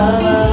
love.